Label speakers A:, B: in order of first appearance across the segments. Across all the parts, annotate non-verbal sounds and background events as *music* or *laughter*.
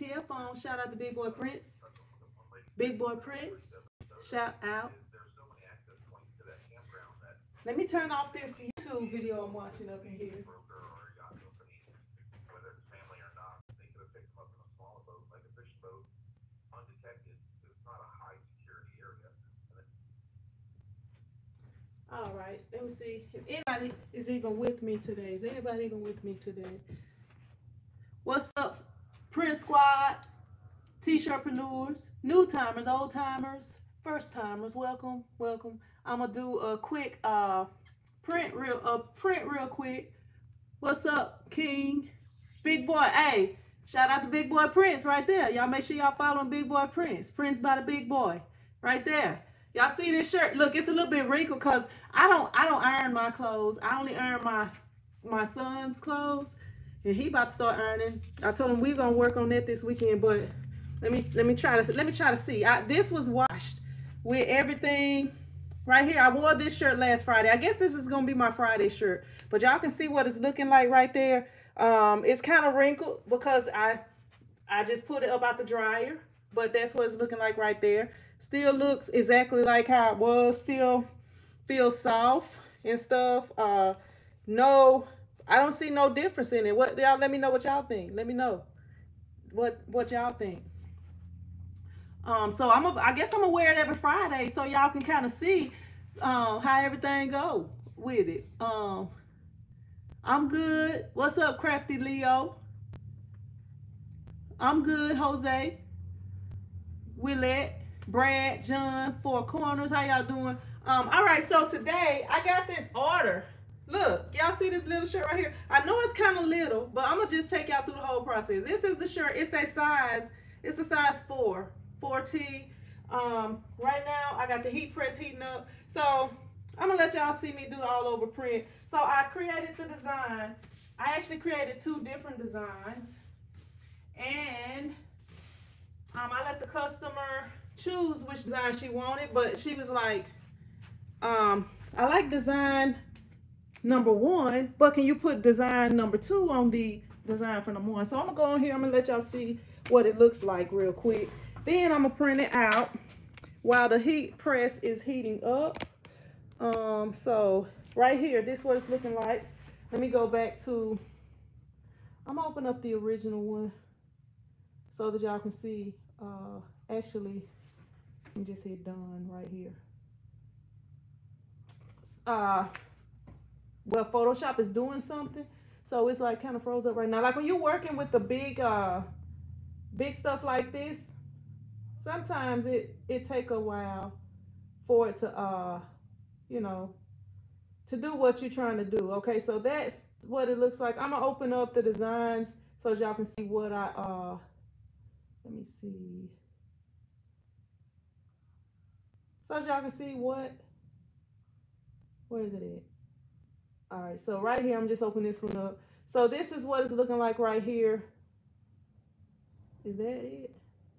A: ATF phone. Shout out to Big Boy Prince. Big Boy Prince. Shout out. Let me turn off this YouTube video I'm watching up in here. All right, let me see if anybody is even with me today. Is anybody even with me today? What's up, Print Squad, T-shirtpreneurs, new timers, old timers, first timers? Welcome, welcome. I'm gonna do a quick uh print real uh print real quick. What's up, King? Big boy, hey, shout out to Big Boy Prince right there. Y'all make sure y'all following Big Boy Prince. Prince by the Big Boy, right there. Y'all see this shirt? Look, it's a little bit wrinkled because I don't I don't iron my clothes. I only iron my my son's clothes. And he about to start earning. I told him we are gonna work on that this weekend, but let me let me try to let me try to see. I, this was washed with everything right here. I wore this shirt last Friday. I guess this is gonna be my Friday shirt, but y'all can see what it's looking like right there. Um, it's kind of wrinkled because I I just put it up out the dryer, but that's what it's looking like right there. Still looks exactly like how it was. Still feels soft and stuff. Uh, no, I don't see no difference in it. What y'all let me know what y'all think. Let me know what what y'all think. Um, so I'm a, I guess I'm gonna wear it every Friday so y'all can kind of see um how everything go with it. Um, I'm good. What's up, Crafty Leo? I'm good, Jose. Willette. Brad, John, Four Corners. How y'all doing? Um, all right, so today I got this order. Look, y'all see this little shirt right here? I know it's kind of little, but I'm gonna just take y'all through the whole process. This is the shirt. It's a size, it's a size four, 4T. Um, right now I got the heat press heating up. So I'm gonna let y'all see me do the all over print. So I created the design. I actually created two different designs. And um, I let the customer choose which design she wanted, but she was like, um, I like design number one, but can you put design number two on the design for number one? So I'm gonna go on here, I'm gonna let y'all see what it looks like real quick. Then I'm gonna print it out while the heat press is heating up. Um, so right here, this is what it's looking like. Let me go back to, I'm gonna open up the original one so that y'all can see, uh, actually, and just hit done right here. Uh, well, Photoshop is doing something. So it's like kind of froze up right now. Like when you're working with the big, uh, big stuff like this, sometimes it, it take a while for it to, uh, you know, to do what you're trying to do. Okay, so that's what it looks like. I'm gonna open up the designs so y'all can see what I, uh, let me see. So y'all can see what, where is it at? All right, so right here, I'm just opening this one up. So this is what it's looking like right here. Is that it?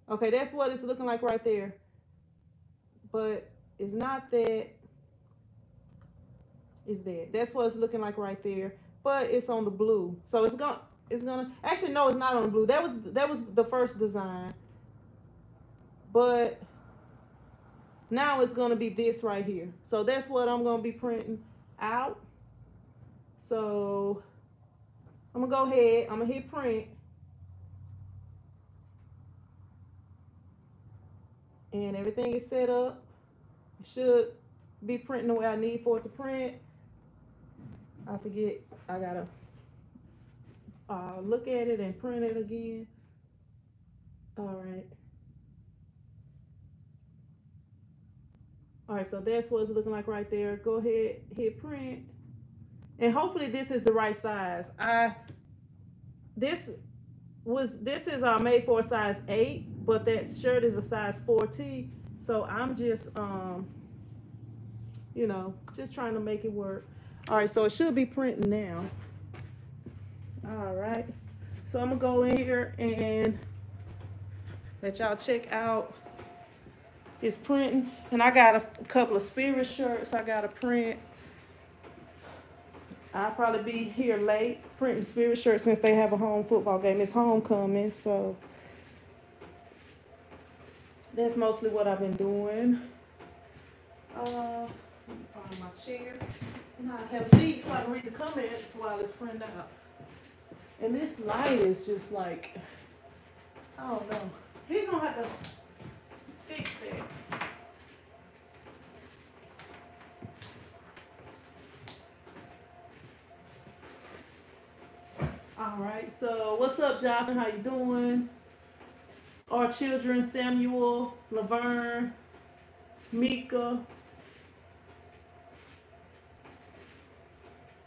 A: Okay, that's what it's looking like right there. But it's not that. Is that. That's what it's looking like right there. But it's on the blue. So it's gonna it's gonna actually no, it's not on the blue. That was that was the first design. But now it's going to be this right here. So that's what I'm going to be printing out. So I'm to go ahead. I'm to hit print. And everything is set up. It should be printing the way I need for it to print. I forget. I got to uh, look at it and print it again. All right. All right, so that's what it's looking like right there. Go ahead, hit print. And hopefully this is the right size. I this was this is uh, made for a size 8, but that shirt is a size 4T. So I'm just um you know, just trying to make it work. All right, so it should be printing now. All right. So I'm gonna go in here and let y'all check out is printing. And I got a couple of spirit shirts I got to print. I'll probably be here late printing spirit shirts since they have a home football game. It's homecoming, so that's mostly what I've been doing. Uh, find my chair. And I have these so I can read the comments while it's printed out. And this light is just like, I don't know. He's gonna have to fix that. All right, so what's up, Jocelyn? How you doing? Our children, Samuel, Laverne, Mika.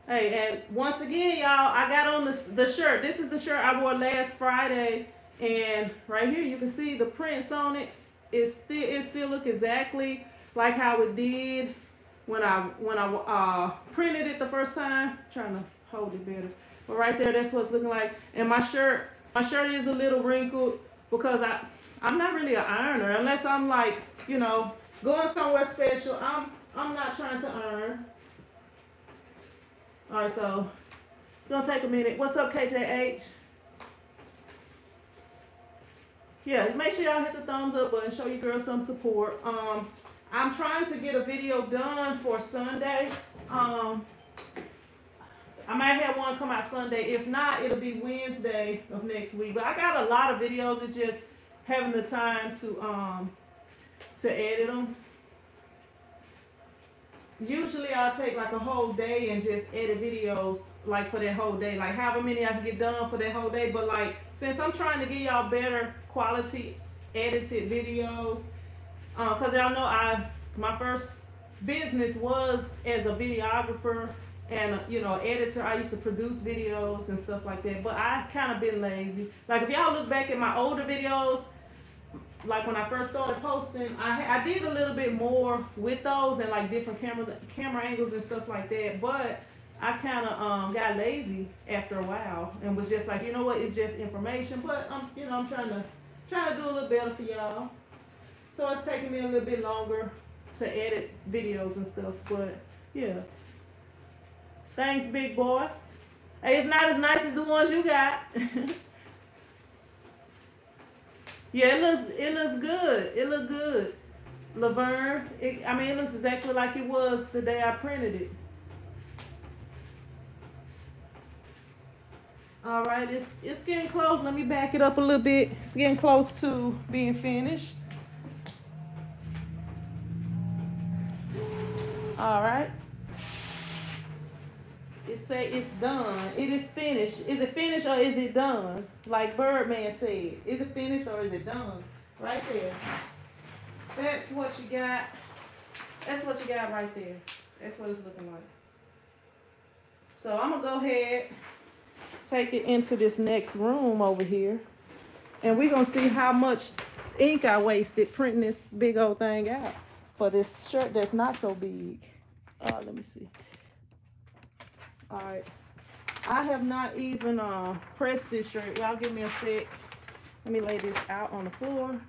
A: Hey, and once again, y'all, I got on the, the shirt. This is the shirt I wore last Friday. And right here, you can see the prints on it. It still, it still look exactly like how it did when I when I uh, printed it the first time. I'm trying to hold it better. But right there, that's what it's looking like. And my shirt, my shirt is a little wrinkled because I, I'm not really an ironer unless I'm like, you know, going somewhere special. I'm, I'm not trying to iron. All right, so it's gonna take a minute. What's up, KJH? Yeah, make sure y'all hit the thumbs up button. Show your girl some support. Um, I'm trying to get a video done for Sunday. Um, I might have one come out Sunday. If not, it'll be Wednesday of next week. But I got a lot of videos. It's just having the time to um to edit them. Usually I'll take like a whole day and just edit videos like for that whole day. Like however many I can get done for that whole day. But like since I'm trying to get y'all better quality edited videos, uh, cause y'all know I my first business was as a videographer and uh, you know editor i used to produce videos and stuff like that but i kind of been lazy. Like if y'all look back at my older videos like when i first started posting i i did a little bit more with those and like different cameras camera angles and stuff like that but i kind of um got lazy after a while and was just like you know what it's just information but i'm you know i'm trying to trying to do a little better for y'all. So it's taking me a little bit longer to edit videos and stuff but yeah Thanks, big boy. Hey, it's not as nice as the ones you got. *laughs* yeah, it looks it looks good. It look good. Laverne, it, I mean, it looks exactly like it was the day I printed it. All right, it's it's getting close. Let me back it up a little bit. It's getting close to being finished. All right. It say it's done. It is finished. Is it finished or is it done? Like Birdman said. Is it finished or is it done? Right there. That's what you got. That's what you got right there. That's what it's looking like. So I'm gonna go ahead, take it into this next room over here. And we're gonna see how much ink I wasted printing this big old thing out for this shirt that's not so big. Uh, let me see. All right. I have not even uh, pressed this shirt. Y'all give me a sec. Let me lay this out on the floor.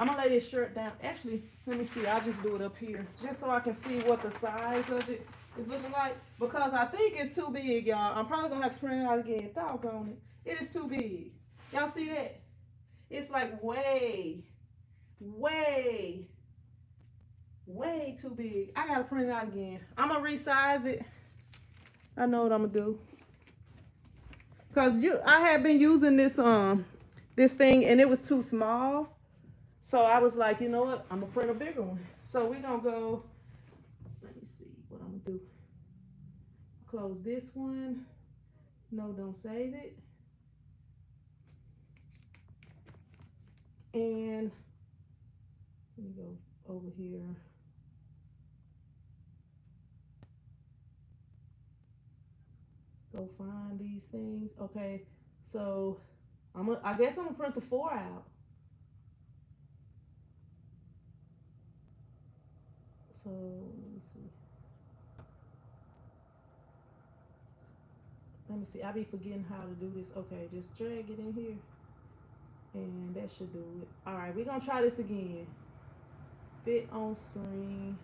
A: I'm gonna lay this shirt down. Actually, let me see. I'll just do it up here. Just so I can see what the size of it is looking like. Because I think it's too big, y'all. I'm probably gonna have to print it out again. Doggone it. It is too big. Y'all see that? It's like way, way way too big. I gotta print it out again. I'm gonna resize it. I know what I'm gonna do. Cause you, I had been using this um, this thing and it was too small. So I was like, you know what? I'm gonna print a bigger one. So we're gonna go. Let me see what I'm gonna do. Close this one. No, don't save it. And let me go over here. Go find these things. Okay, so I'm a, I guess I'm gonna print the four out. So let me see. Let me see. I be forgetting how to do this. Okay, just drag it in here. And that should do it. All right, we're gonna try this again. Fit on screen.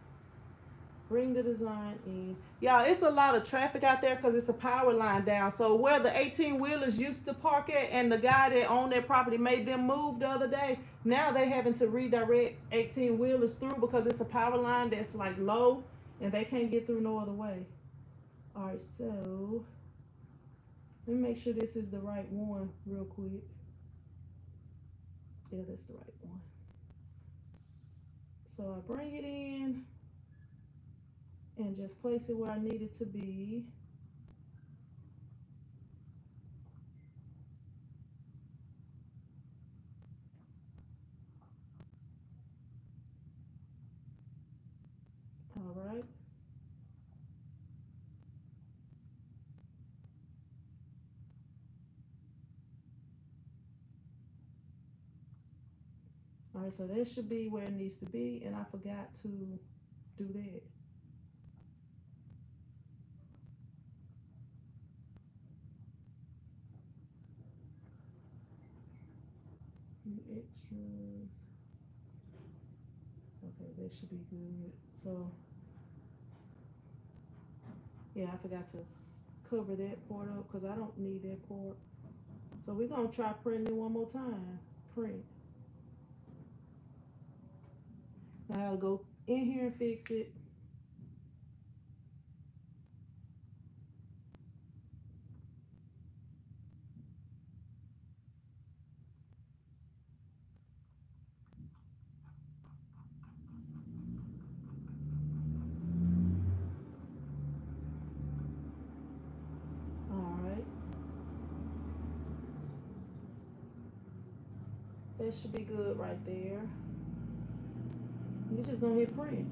A: Bring the design in. y'all it's a lot of traffic out there because it's a power line down. So where the 18 wheelers used to park at and the guy that owned that property made them move the other day, now they having to redirect 18 wheelers through because it's a power line that's like low and they can't get through no other way. All right, so let me make sure this is the right one real quick. Yeah, that's the right one. So I bring it in and just place it where I need it to be. All right. All right, so that should be where it needs to be, and I forgot to do that. Extras. Okay, that should be good. So, yeah, I forgot to cover that part up because I don't need that part. So we're gonna try printing it one more time. Print. Now I'll go in here and fix it. That should be good right there. You just gonna hit print.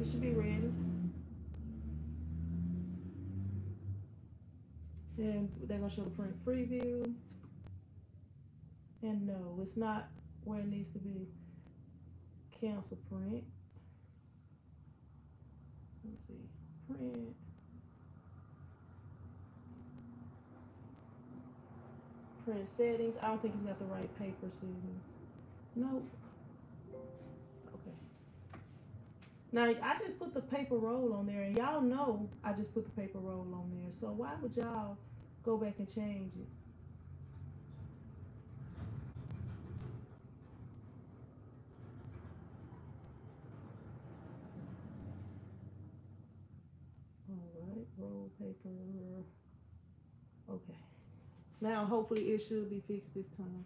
A: It should be ready. And they're gonna show the print preview. And no, it's not where it needs to be. Cancel print. Let's see. Print. Print settings. I don't think he's got the right paper settings. Nope. Okay. Now, I just put the paper roll on there, and y'all know I just put the paper roll on there. So why would y'all go back and change it? All right, roll paper. Okay. Now, hopefully it should be fixed this time.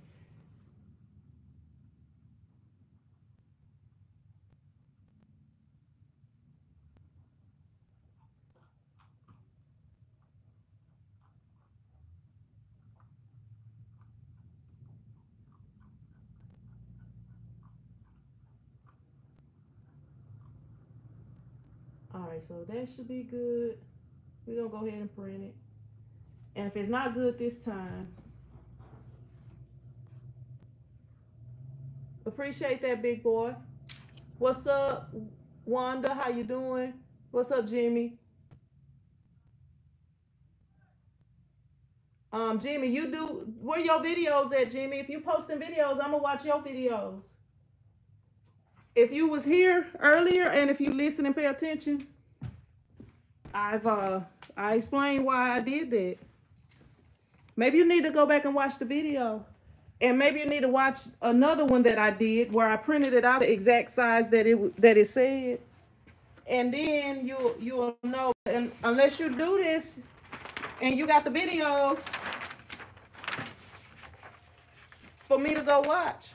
A: All right, so that should be good. We're gonna go ahead and print it. And if it's not good this time, appreciate that big boy. What's up, Wanda? How you doing? What's up, Jimmy? Um, Jimmy, you do where your videos at, Jimmy? If you posting videos, I'm gonna watch your videos. If you was here earlier and if you listen and pay attention, I've uh I explained why I did that. Maybe you need to go back and watch the video. And maybe you need to watch another one that I did where I printed it out the exact size that it that it said. And then you you'll know and unless you do this and you got the videos for me to go watch.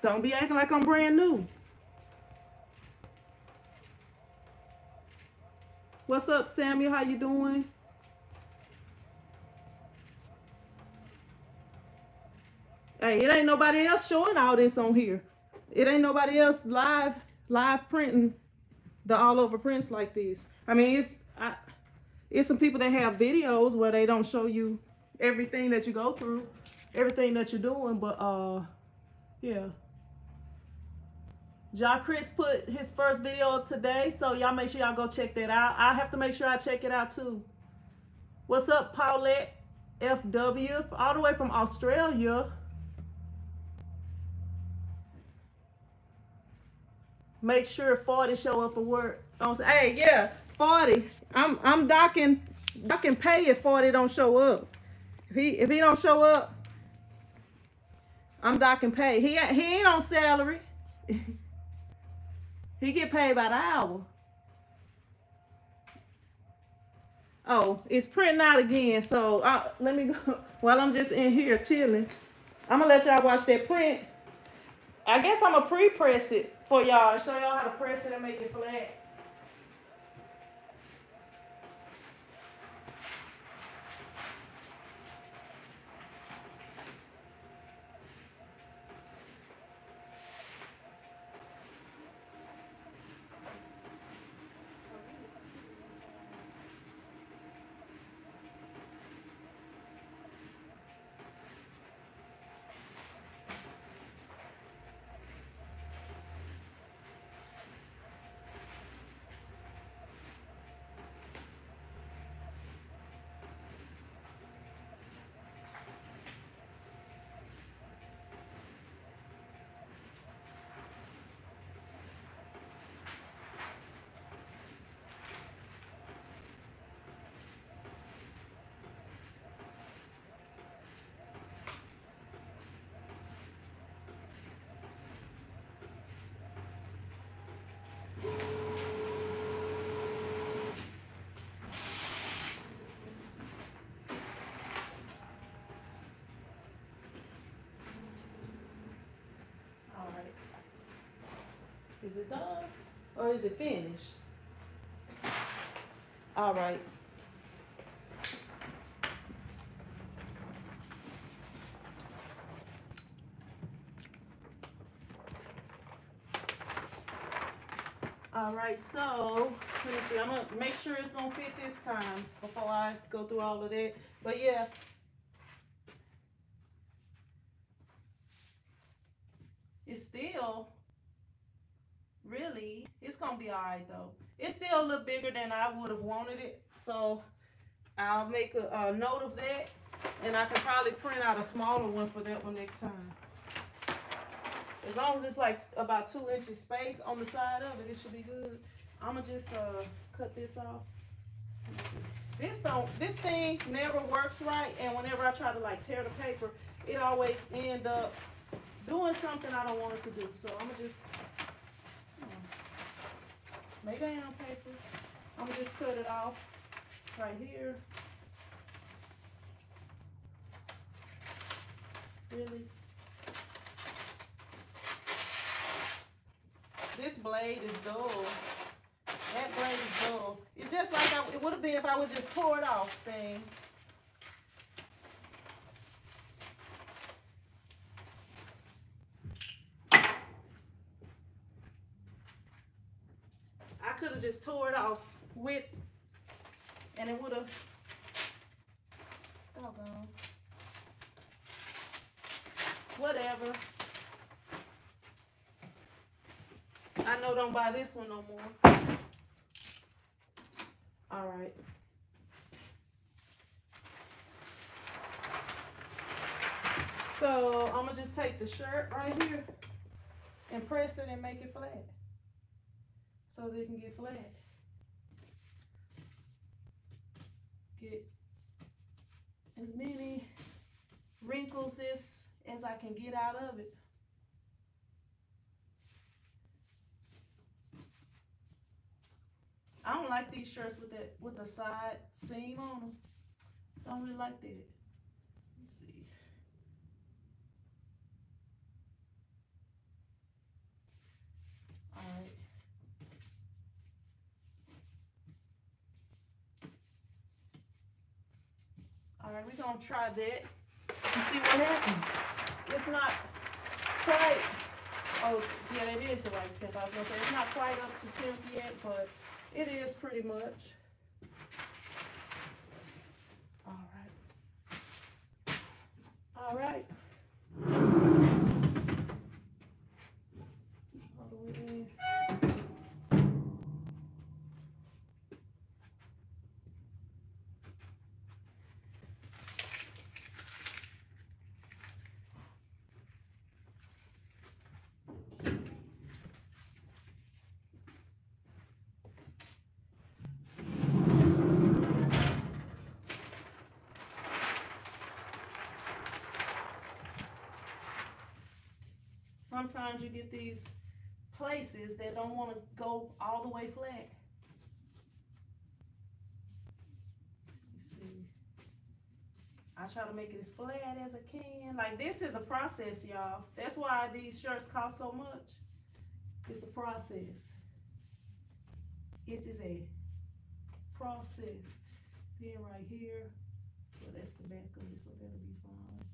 A: Don't be acting like I'm brand new. What's up, Samuel? How you doing? Hey, it ain't nobody else showing all this on here. It ain't nobody else live live printing the all over prints like this. I mean, it's I, it's some people that have videos where they don't show you everything that you go through, everything that you're doing, but uh, yeah. Ja Chris put his first video up today, so y'all make sure y'all go check that out. I have to make sure I check it out too. What's up, Paulette FW, all the way from Australia. make sure 40 show up for work. Hey, yeah, 40. I'm I'm docking docking pay if 40 don't show up. If he if he don't show up, I'm docking pay. He he ain't on salary. *laughs* he get paid by the hour. Oh, it's printing out again. So uh, let me go. *laughs* While I'm just in here chilling, I'm gonna let y'all watch that print. I guess I'm gonna pre-press it for y'all. Show y'all how to press it and make it flat. All right. Is it done or is it finished? All right. All right, so let me see. I'm gonna make sure it's gonna fit this time before I go through all of that. But yeah, it's still really it's right though. It's still a little bigger than I would have wanted it, so I'll make a, a note of that, and I can probably print out a smaller one for that one next time. As long as it's like about two inches space on the side of it, it should be good. I'ma just uh cut this off. This don't this thing never works right, and whenever I try to like tear the paper, it always end up doing something I don't want it to do. So I'ma just a hand paper. I'ma just cut it off right here. Really. This blade is dull. That blade is dull. It's just like I, it would have been if I would just tore it off thing. Just tore it off with, and it would have, doggone. Whatever. I know don't buy this one no more. All right. So I'm gonna just take the shirt right here and press it and make it flat. So they can get flat. Get as many wrinkles as, as I can get out of it. I don't like these shirts with that with the side seam on them. Don't really like that. Let's see. All right. All right, we're gonna try that and see what happens. It's not quite. Oh, yeah, it is the right temp. I was gonna say it's not quite up to temp yet, but it is pretty much. All right. All right. Sometimes you get these places that don't wanna go all the way flat. I try to make it as flat as I can. Like this is a process, y'all. That's why these shirts cost so much. It's a process. It is a process. Then right here, well, that's the back of it, so that'll be fine.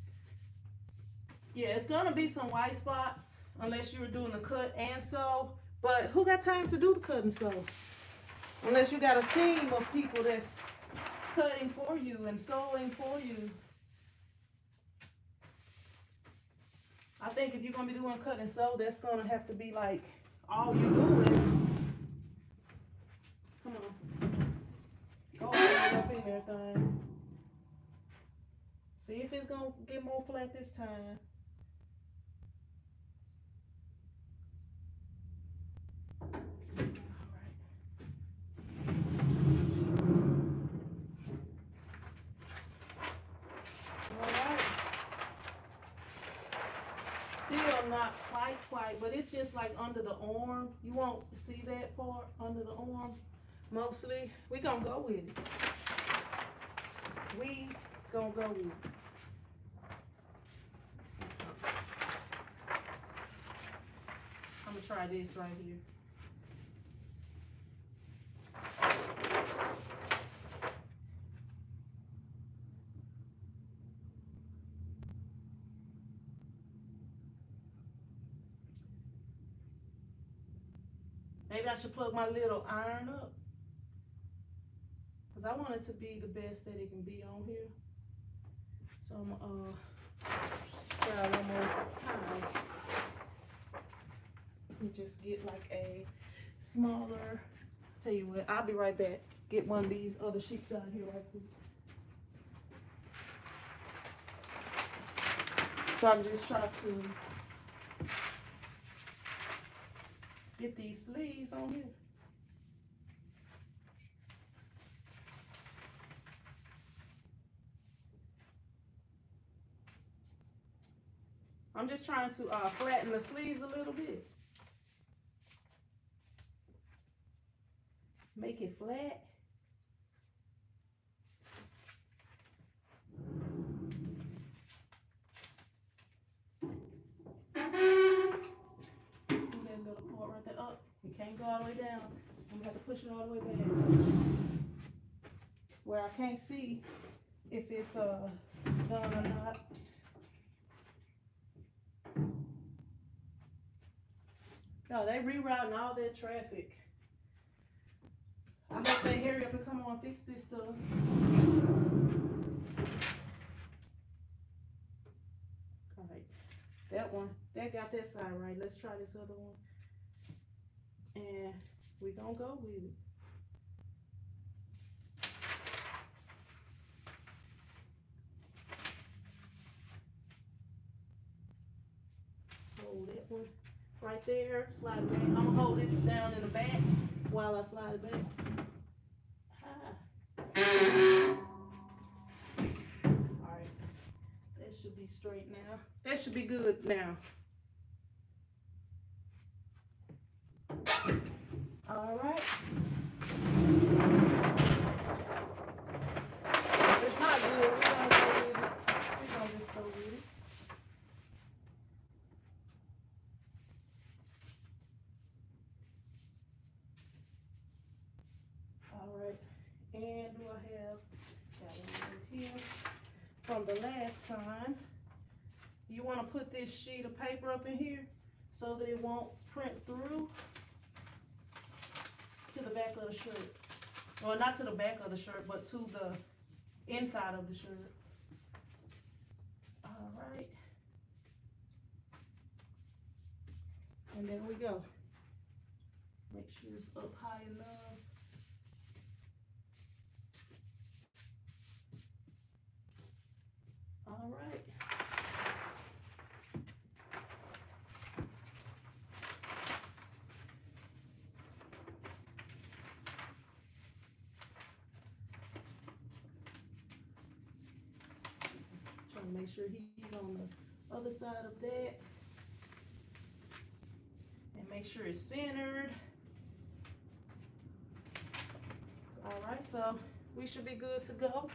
A: Yeah, it's gonna be some white spots unless you were doing the cut and sew. But who got time to do the cut and sew? Unless you got a team of people that's cutting for you and sewing for you. I think if you're gonna be doing cut and sew, that's gonna have to be like all you doing. Come on. Go all up in there, thing. See if it's gonna get more flat this time. Not quite quite, but it's just like under the arm. You won't see that part under the arm mostly. We gonna go with it. We gonna go with it. See something. I'm gonna try this right here. Maybe I should plug my little iron up. Cause I want it to be the best that it can be on here. So I'm uh try one more time. Just get like a smaller, tell you what, I'll be right back. Get one of these other sheets out here right quick. So I'm just trying to get these sleeves on here. I'm just trying to uh, flatten the sleeves a little bit. Make it flat *laughs* that little part right there up. You can't go all the way down. I'm gonna have to push it all the way back. Where I can't see if it's uh done or not. No, they rerouting all their traffic. I hope they hurry up and come on and fix this stuff. Alright, that one, that got that side right. Let's try this other one. And we're gonna go with it. Hold that one right there, slide it back. I'm gonna hold this down in the back while I slide it back. Ah. Alright, that should be straight now. That should be good now. Alright. If it's not good, we're gonna go with it. We're gonna just go with it. Alright, and do I have, got one over here from the last time. You wanna put this sheet of paper up in here so that it won't print through to the back of the shirt. Well, not to the back of the shirt, but to the inside of the shirt. Alright. And there we go. Make sure it's up high enough. All right. Trying to make sure he's on the other side of that. And make sure it's centered. All right, so we should be good to go.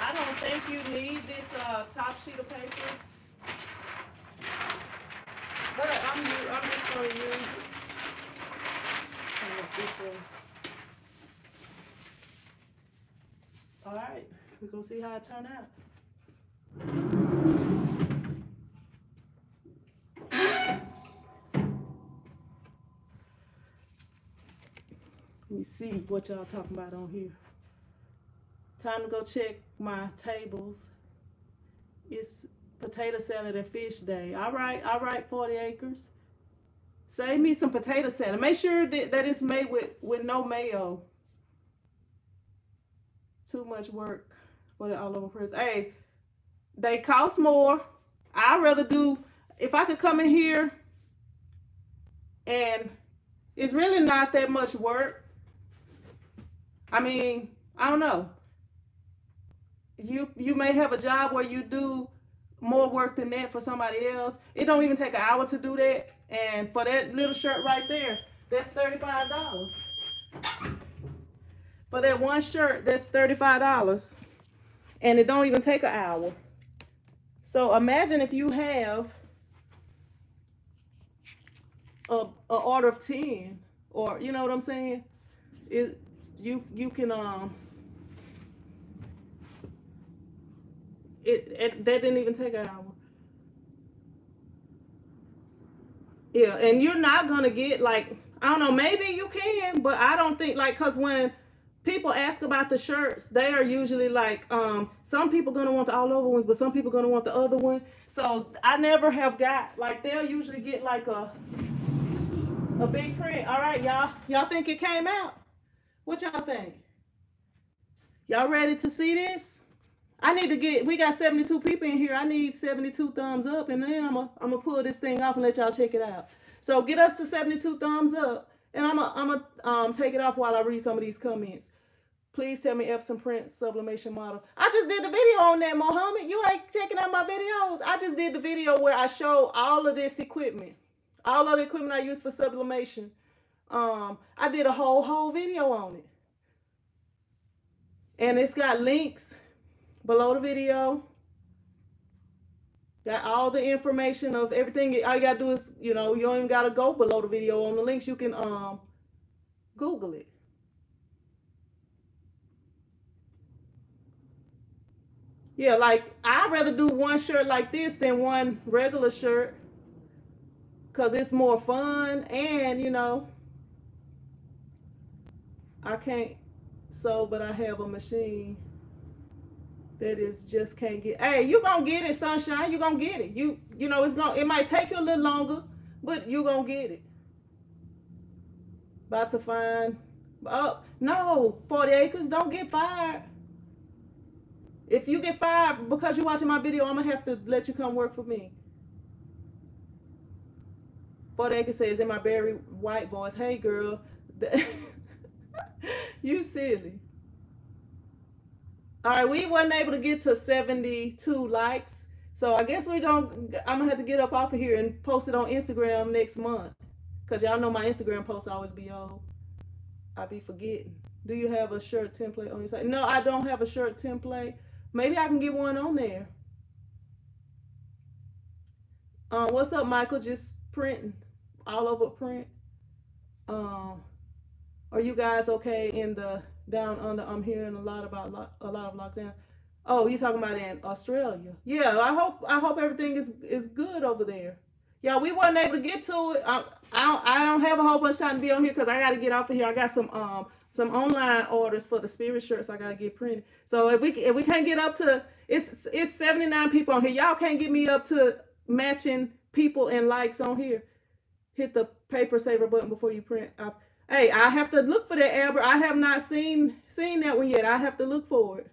A: I don't think you need this uh, top sheet of paper. But I'm, I'm just gonna use it. All right, we're gonna see how it turn out. Let me see what y'all talking about on here. Time to go check my tables. It's potato salad and fish day. All right, all right, 40 acres. Save me some potato salad. Make sure that, that it's made with, with no mayo. Too much work for the all over press. Hey, they cost more. I'd rather do, if I could come in here and it's really not that much work. I mean, I don't know. You you may have a job where you do more work than that for somebody else. It don't even take an hour to do that. And for that little shirt right there, that's $35. For that one shirt, that's $35. And it don't even take an hour. So imagine if you have a, a order of 10 or you know what I'm saying? It you you can um It, it that didn't even take an hour. Yeah, and you're not gonna get like I don't know, maybe you can, but I don't think like cause when people ask about the shirts, they are usually like um some people gonna want the all over ones, but some people gonna want the other one. So I never have got like they'll usually get like a a big print. All right, y'all. Y'all think it came out? What y'all think? Y'all ready to see this? I need to get, we got 72 people in here. I need 72 thumbs up and then I'm going I'm to pull this thing off and let y'all check it out. So get us to 72 thumbs up and I'm going I'm to um, take it off while I read some of these comments. Please tell me Epson print sublimation model. I just did the video on that, Mohammed. You ain't checking out my videos. I just did the video where I show all of this equipment. All of the equipment I use for sublimation. Um, I did a whole, whole video on it. And it's got links below the video. Got all the information of everything. All you gotta do is, you know, you don't even gotta go below the video on the links. You can um Google it. Yeah, like I'd rather do one shirt like this than one regular shirt. Cause it's more fun and you know I can't sew but I have a machine that is just can't get hey you gonna get it sunshine you gonna get it. You you know it's gonna it might take you a little longer but you gonna get it. About to find oh no 40 acres don't get fired if you get fired because you're watching my video i'm gonna have to let you come work for me 40 acres says in my very white voice hey girl *laughs* you silly all right, we wasn't able to get to 72 likes. So I guess we're gonna I'm gonna have to get up off of here and post it on Instagram next month. Cause y'all know my Instagram posts always be old. I be forgetting. Do you have a shirt template on your site? No, I don't have a shirt template. Maybe I can get one on there. Um, what's up, Michael? Just printing all over print. Um, are you guys okay in the down under. I'm hearing a lot about lo- a lot of lockdown. Oh, he's talking about in Australia. Yeah, I hope I hope everything is is good over there. Yeah, we weren't able to get to it. I, I don't I don't have a whole bunch of time to be on here because I got to get off of here. I got some um some online orders for the spirit shirts I gotta get printed. So if we if we can't get up to it's it's 79 people on here. Y'all can't get me up to matching people and likes on here. Hit the paper saver button before you print. I, Hey, I have to look for that, Albert. I have not seen seen that one yet. I have to look for it.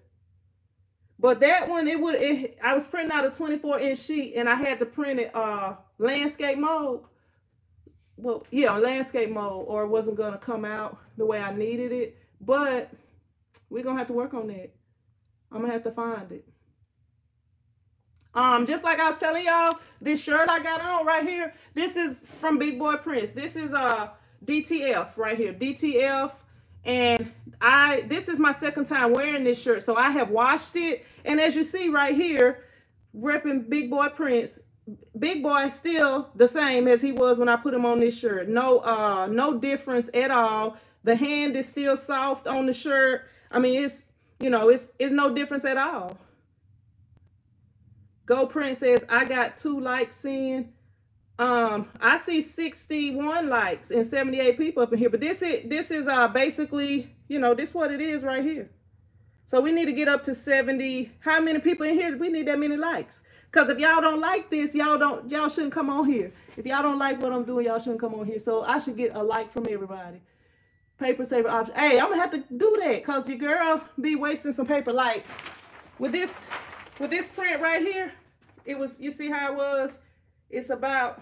A: But that one, it would. It, I was printing out a 24 inch sheet, and I had to print it uh landscape mode. Well, yeah, landscape mode, or it wasn't gonna come out the way I needed it. But we're gonna have to work on that. I'm gonna have to find it. Um, just like I was telling y'all, this shirt I got on right here, this is from Big Boy Prince. This is uh DTF right here, DTF. And I this is my second time wearing this shirt, so I have washed it. And as you see right here, repping Big Boy Prince, Big Boy still the same as he was when I put him on this shirt. No, uh, no difference at all. The hand is still soft on the shirt. I mean, it's you know, it's it's no difference at all. Go Prince says, I got two likes in. Um, I see 61 likes and 78 people up in here. But this is this is uh basically, you know, this what it is right here. So we need to get up to 70. How many people in here? We need that many likes. Because if y'all don't like this, y'all don't y'all shouldn't come on here. If y'all don't like what I'm doing, y'all shouldn't come on here. So I should get a like from everybody. Paper saver option. Hey, I'm gonna have to do that because your girl be wasting some paper. Like with this with this print right here, it was, you see how it was? It's about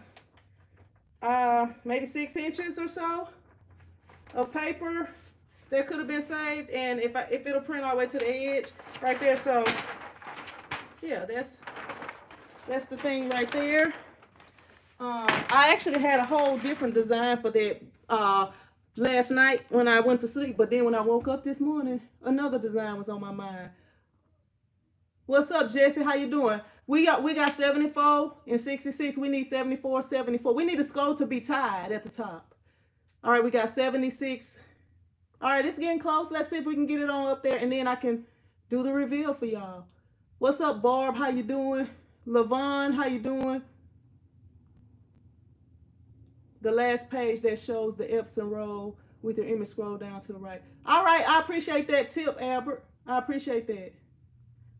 A: uh, maybe six inches or so of paper that could have been saved. And if I, if it'll print all the way to the edge right there. So yeah, that's, that's the thing right there. Um, I actually had a whole different design for that uh, last night when I went to sleep. But then when I woke up this morning, another design was on my mind. What's up, Jesse? How you doing? We got we got 74 and 66. We need 74, 74. We need the skull to be tied at the top. All right, we got 76. All right, it's getting close. Let's see if we can get it on up there, and then I can do the reveal for y'all. What's up, Barb? How you doing? Lavon, how you doing? The last page that shows the Epson roll with your image scroll down to the right. All right, I appreciate that tip, Albert. I appreciate that.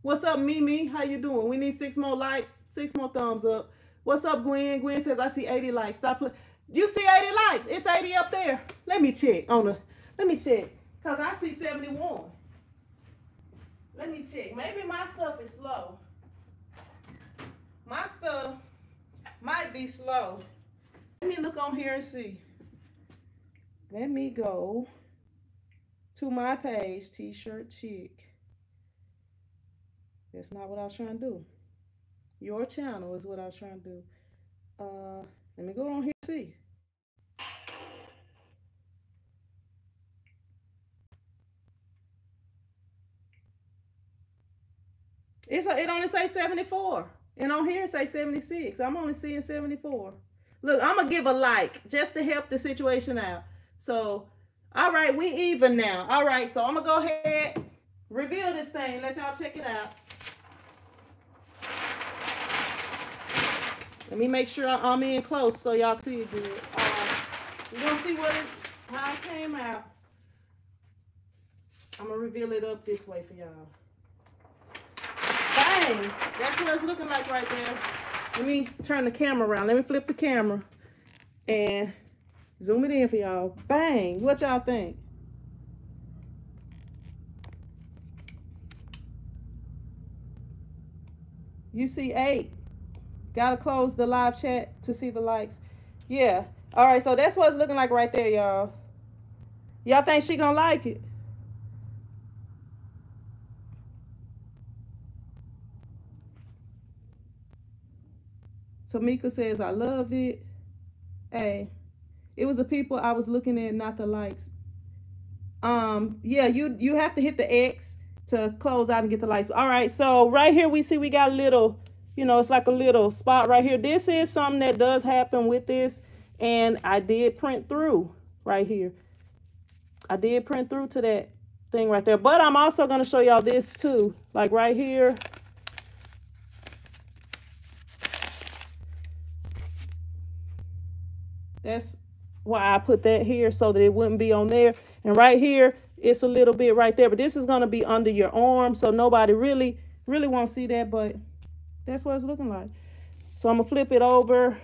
A: What's up, Mimi? How you doing? We need six more likes, six more thumbs up. What's up, Gwen? Gwen says, I see 80 likes. Stop playing. You see 80 likes? It's 80 up there. Let me check on the, let me check. Because I see 71. Let me check. Maybe my stuff is slow. My stuff might be slow. Let me look on here and see. Let me go to my page, T-shirt chick. That's not what I was trying to do. Your channel is what I was trying to do. Uh, let me go on here and see. It's a, it only say 74. And on here say 76. I'm only seeing 74. Look, I'm going to give a like just to help the situation out. So, all right, we even now. All right, so I'm going to go ahead, reveal this thing, let y'all check it out. Let me make sure I'm in close so y'all see it good. Uh, we're gonna see what it, how it came out. I'm gonna reveal it up this way for y'all. That's what it's looking like right there. Let me turn the camera around. Let me flip the camera and zoom it in for y'all. Bang! What y'all think? You see eight. Gotta close the live chat to see the likes. Yeah. All right, so that's what it's looking like right there, y'all. Y'all think she gonna like it? Tamika says, I love it. Hey, it was the people I was looking at, not the likes. Um, yeah, you you have to hit the X to close out and get the likes. All right, so right here we see we got a little you know, it's like a little spot right here. This is something that does happen with this. And I did print through right here. I did print through to that thing right there. But I'm also going to show y'all this too. Like right here. That's why I put that here so that it wouldn't be on there. And right here, it's a little bit right there. But this is going to be under your arm. So nobody really, really won't see that. But that's what it's looking like. So I'm going to flip it over.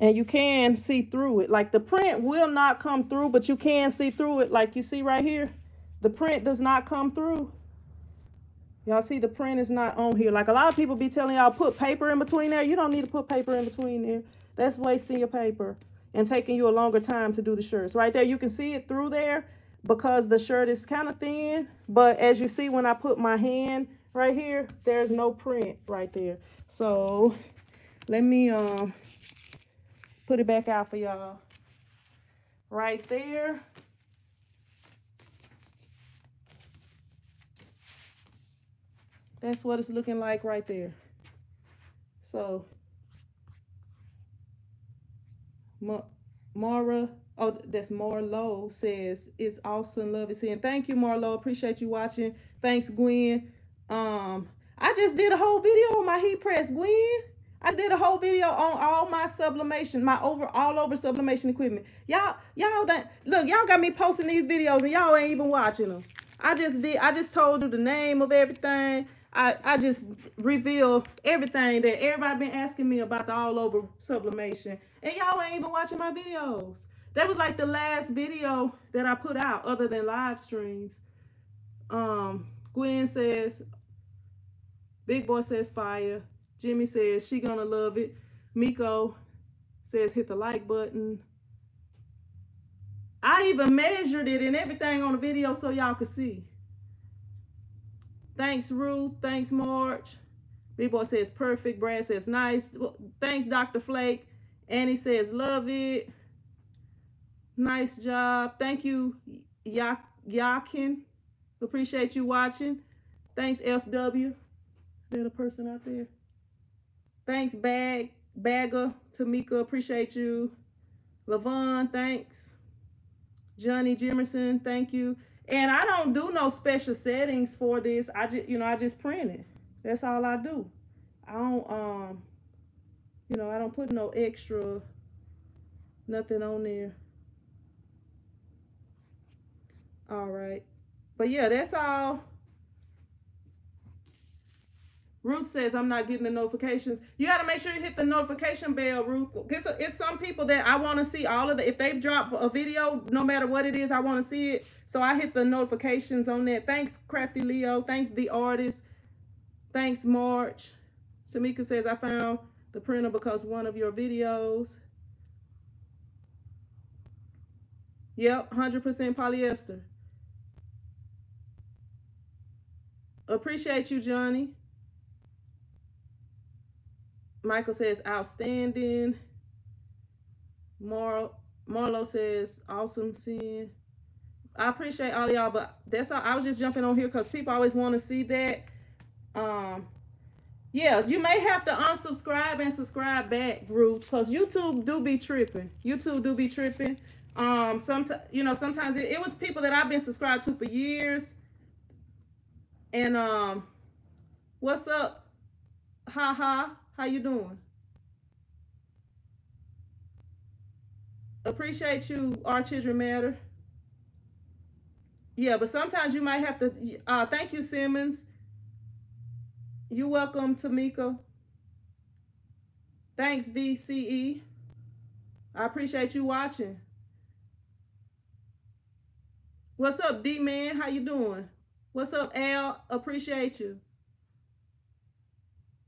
A: And you can see through it. Like the print will not come through, but you can see through it. Like you see right here. The print does not come through. Y'all see the print is not on here. Like a lot of people be telling y'all put paper in between there. You don't need to put paper in between there. That's wasting your paper and taking you a longer time to do the shirts. Right there, you can see it through there, because the shirt is kind of thin. But as you see, when I put my hand right here, there's no print right there. So let me um put it back out for y'all. Right there. That's what it's looking like right there. So, Mara, oh, that's Marlo says, it's awesome. Love is saying, thank you, Marlo. Appreciate you watching. Thanks, Gwen. Um, I just did a whole video on my heat press, Gwen. I did a whole video on all my sublimation, my over all over sublimation equipment. Y'all, y'all don't look, y'all got me posting these videos and y'all ain't even watching them. I just did, I just told you the name of everything. I, I just reveal everything that everybody been asking me about the all over sublimation. And y'all ain't even watching my videos. That was like the last video that I put out other than live streams. Um, Gwen says, Big Boy says fire. Jimmy says she gonna love it. Miko says hit the like button. I even measured it and everything on the video so y'all could see. Thanks, Ruth. Thanks, March. Big Boy says perfect. Brad says nice. Thanks, Dr. Flake. Annie says love it. Nice job. Thank you, Yakin. Appreciate you watching. Thanks, FW. There's a person out there. Thanks, Bag Bagger. Tamika, appreciate you. Lavon, thanks. Johnny Jimerson, thank you. And I don't do no special settings for this. I just, you know, I just print it. That's all I do. I don't, um, you know, I don't put no extra, nothing on there. All right. But yeah, that's all. Ruth says, I'm not getting the notifications. You got to make sure you hit the notification bell, Ruth. It's, it's some people that I want to see all of the, if they drop a video, no matter what it is, I want to see it. So I hit the notifications on that. Thanks, Crafty Leo. Thanks, The Artist. Thanks, March. Samika says, I found the printer because one of your videos. Yep, 100% polyester. Appreciate you, Johnny. Michael says outstanding. Mar Marlo says awesome seeing. I appreciate all y'all, but that's all. I was just jumping on here because people always want to see that. Um, yeah, you may have to unsubscribe and subscribe back, Ruth, because YouTube do be tripping. YouTube do be tripping. Um, sometimes you know, sometimes it, it was people that I've been subscribed to for years. And um, what's up? Ha ha. How you doing? Appreciate you, Our Children Matter. Yeah, but sometimes you might have to, uh, thank you, Simmons. You're welcome, Tamika. Thanks, VCE. I appreciate you watching. What's up, D-Man? How you doing? What's up, Al? Appreciate you.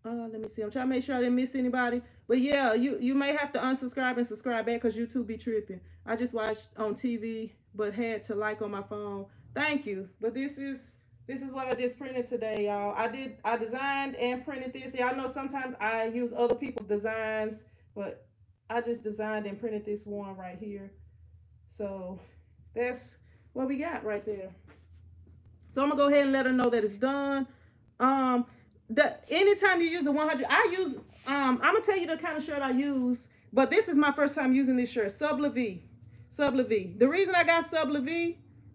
A: Uh, let me see. I'm trying to make sure I didn't miss anybody. But yeah, you you may have to unsubscribe and subscribe back because YouTube be tripping. I just watched on TV, but had to like on my phone. Thank you. But this is this is what I just printed today, y'all. I did I designed and printed this. Y'all know sometimes I use other people's designs, but I just designed and printed this one right here. So that's what we got right there. So I'm gonna go ahead and let her know that it's done. Um, the anytime you use a 100 i use um i'm gonna tell you the kind of shirt i use but this is my first time using this shirt sub v sub the reason i got sub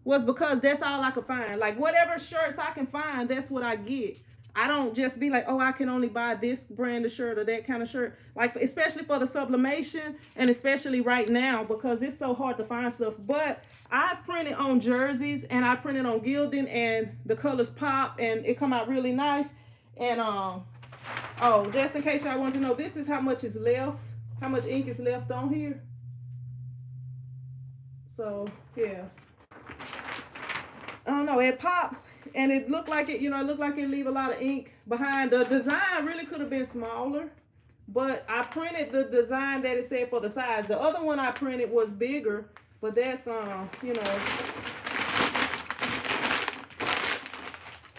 A: was because that's all i could find. Like whatever shirts i can find that's what i get. I don't just be like oh i can only buy this brand of shirt or that kind of shirt. Like especially for the sublimation and especially right now because it's so hard to find stuff. But i printed on jerseys and i printed on Gildan and the colors pop and it come out really nice and um, oh, just in case y'all want to know, this is how much is left, how much ink is left on here. So yeah. I don't know, it pops and it looked like it, you know, it looked like it leave a lot of ink behind. The design really could have been smaller, but I printed the design that it said for the size. The other one I printed was bigger, but that's, um, you know,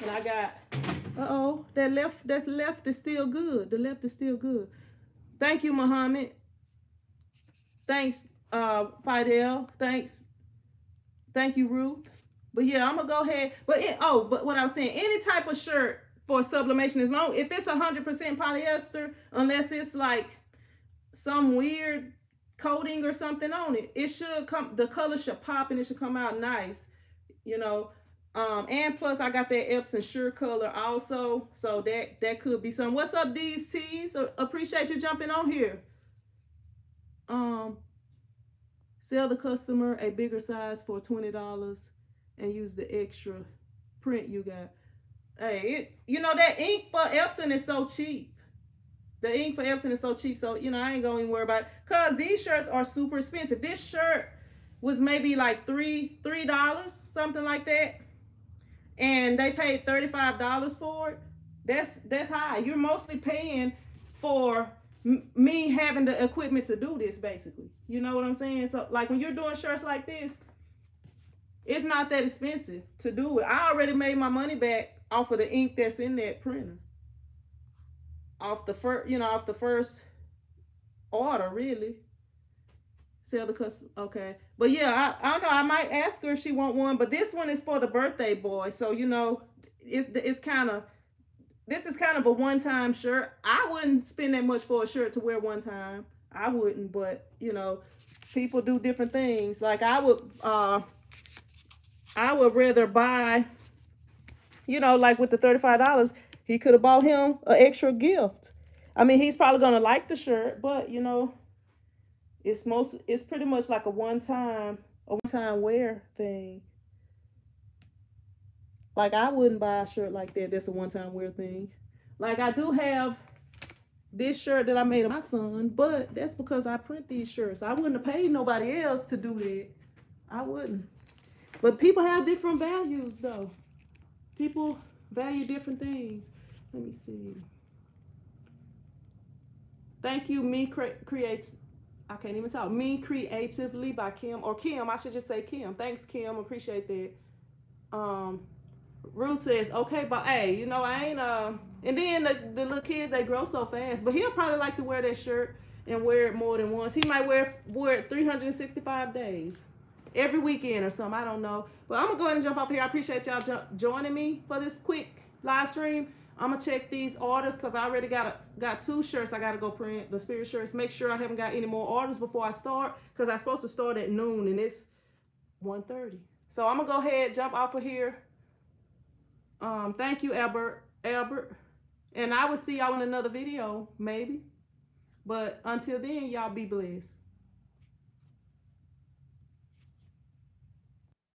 A: and I got uh oh, that left, that's left is still good. The left is still good. Thank you, Muhammad. Thanks, uh, Fidel. Thanks. Thank you, Ruth. But yeah, I'm gonna go ahead. But it, oh, but what I was saying, any type of shirt for sublimation is long if it's hundred percent polyester, unless it's like some weird coating or something on it, it should come. The color should pop and it should come out nice. You know, um, and plus I got that Epson SureColor also, so that that could be some. What's up, these tees? Appreciate you jumping on here. Um, sell the customer a bigger size for twenty dollars and use the extra print you got. Hey, it, you know that ink for Epson is so cheap. The ink for Epson is so cheap, so you know I ain't gonna even worry about it. Cause these shirts are super expensive. This shirt was maybe like three three dollars, something like that, and they paid thirty five dollars for it. That's that's high. You're mostly paying for me having the equipment to do this, basically. You know what I'm saying? So like when you're doing shirts like this, it's not that expensive to do it. I already made my money back off of the ink that's in that printer. Off the first, you know, off the first order, really. Sell the custom. Okay, but yeah, I, I don't know. I might ask her if she want one, but this one is for the birthday boy, so you know, it's it's kind of this is kind of a one time shirt. I wouldn't spend that much for a shirt to wear one time. I wouldn't, but you know, people do different things. Like I would, uh, I would rather buy, you know, like with the $35, he could have bought him an extra gift. I mean, he's probably going to like the shirt, but, you know, it's most, it's pretty much like a one-time, a one-time wear thing. Like, I wouldn't buy a shirt like that. That's a one-time wear thing. Like, I do have this shirt that I made of my son, but that's because I print these shirts. I wouldn't have paid nobody else to do that. I wouldn't. But people have different values, though. People value different things. Let me see. Thank you, me cre creates. I can't even talk. Me creatively by Kim or Kim. I should just say Kim. Thanks, Kim. Appreciate that. Um, Ruth says, okay, but hey, you know I ain't. Uh, and then the, the little kids they grow so fast. But he'll probably like to wear that shirt and wear it more than once. He might wear wear it 365 days every weekend or something. I don't know. But I'm going to go ahead and jump off here. I appreciate y'all joining me for this quick live stream. I'm to check these orders because I already got a, got two shirts I got to go print, the spirit shirts. Make sure I haven't got any more orders before I start because I'm supposed to start at noon and it's 1.30. So I'm to go ahead, jump off of here. Um, thank you, Albert. Albert. And I will see y'all in another video, maybe. But until then, y'all be blessed.